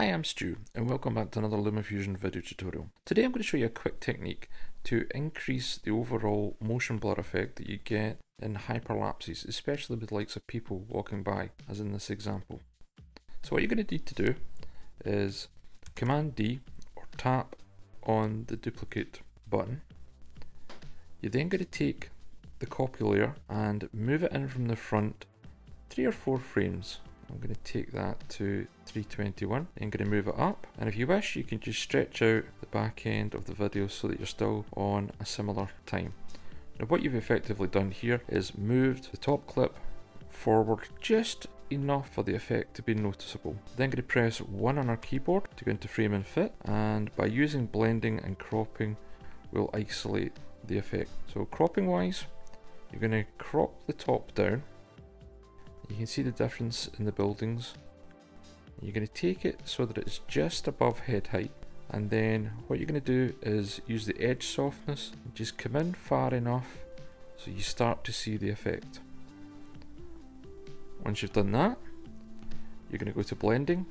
Hi, I'm Stu and welcome back to another LumaFusion video tutorial. Today I'm going to show you a quick technique to increase the overall motion blur effect that you get in hyperlapses, especially with likes of people walking by, as in this example. So what you're going to need to do is Command D or tap on the duplicate button. You're then going to take the copy layer and move it in from the front three or four frames I'm going to take that to 321 and going to move it up and if you wish you can just stretch out the back end of the video so that you're still on a similar time. Now what you've effectively done here is moved the top clip forward just enough for the effect to be noticeable. Then going to press 1 on our keyboard to go into frame and fit and by using blending and cropping we'll isolate the effect. So cropping wise you're going to crop the top down you can see the difference in the buildings. You're going to take it so that it's just above head height and then what you're going to do is use the edge softness just come in far enough so you start to see the effect. Once you've done that you're going to go to blending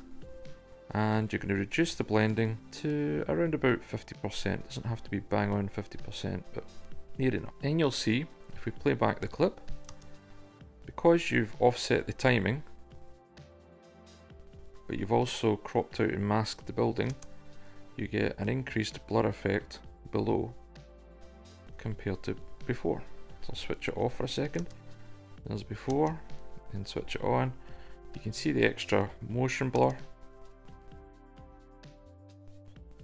and you're going to reduce the blending to around about 50%. It doesn't have to be bang on 50% but near enough. Then you'll see if we play back the clip because you've offset the timing, but you've also cropped out and masked the building, you get an increased blur effect below compared to before. So I'll switch it off for a second. As before, and switch it on. You can see the extra motion blur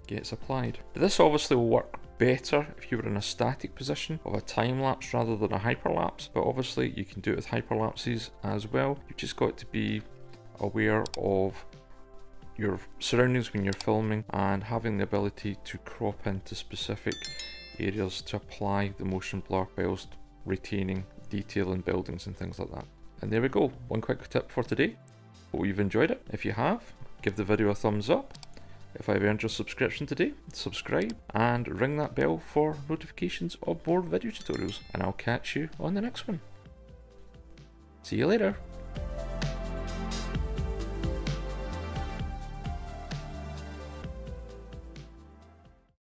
gets applied. This obviously will work better if you were in a static position of a time lapse rather than a hyperlapse but obviously you can do it with hyperlapses as well you've just got to be aware of your surroundings when you're filming and having the ability to crop into specific areas to apply the motion blur whilst retaining detail in buildings and things like that. And there we go, one quick tip for today. Hope you've enjoyed it. If you have, give the video a thumbs up if I've earned your subscription today, subscribe and ring that bell for notifications of more video tutorials and I'll catch you on the next one. See you later.